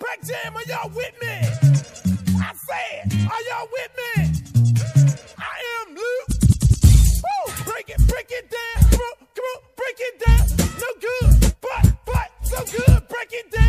Pac Jam, are y'all with me? I said, are y'all with me? I am Luke. Woo! Break it, break it down. Come on, come on, break it down. No good, but, but, so good. Break it down.